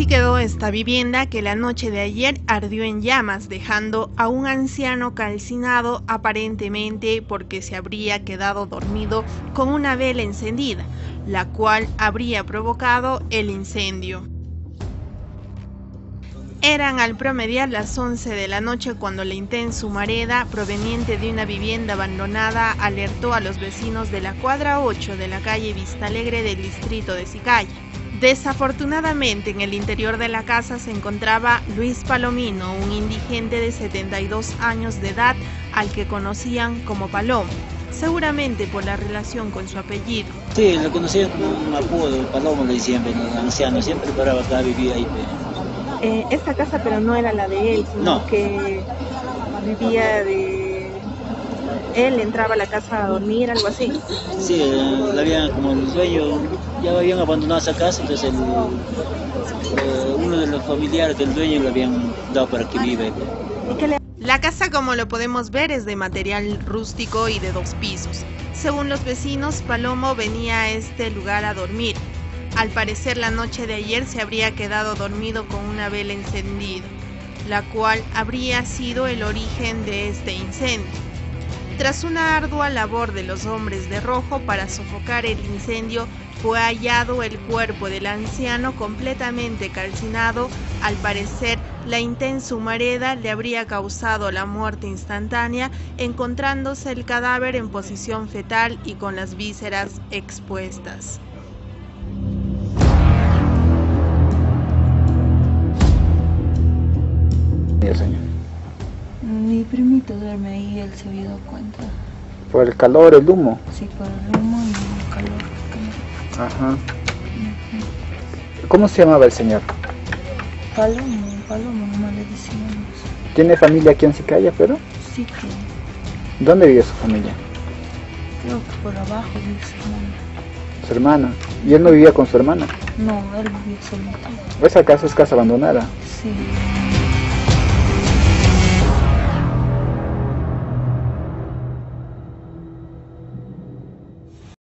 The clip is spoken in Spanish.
Así quedó esta vivienda que la noche de ayer ardió en llamas, dejando a un anciano calcinado aparentemente porque se habría quedado dormido con una vela encendida, la cual habría provocado el incendio. Eran al promediar las 11 de la noche cuando la intensa humareda proveniente de una vivienda abandonada alertó a los vecinos de la cuadra 8 de la calle Vista Alegre del distrito de Sicaya. Desafortunadamente en el interior de la casa se encontraba Luis Palomino, un indigente de 72 años de edad al que conocían como Palomo, seguramente por la relación con su apellido. Sí, lo conocían como un apodo, Palomo le decían, anciano, siempre paraba acá, vivía ahí. Eh, esta casa pero no era la de él, sino que vivía de... Él entraba a la casa a dormir, algo así. Sí, eh, habían como el dueño, ya habían abandonado esa casa, entonces eh, uno de los familiares del dueño lo habían dado para que vive. La casa, como lo podemos ver, es de material rústico y de dos pisos. Según los vecinos, Palomo venía a este lugar a dormir. Al parecer la noche de ayer se habría quedado dormido con una vela encendida, la cual habría sido el origen de este incendio. Tras una ardua labor de los hombres de rojo para sofocar el incendio, fue hallado el cuerpo del anciano completamente calcinado. Al parecer, la intensa humareda le habría causado la muerte instantánea, encontrándose el cadáver en posición fetal y con las vísceras expuestas. señor? Mi primito duerme ahí, él se había dado cuenta. ¿Por el calor, el humo? Sí, por el humo y el calor. Ajá. ¿Cómo se llamaba el señor? Palomo, Palomo nomás le decíamos. ¿Tiene familia aquí en Sicaya, pero? Sí, tiene. ¿Dónde vive su familia? Creo que por abajo vive su hermana. ¿Su hermana? ¿Y él no vivía con su hermana? No, él vivía solito. ¿Esa casa es casa abandonada? Sí.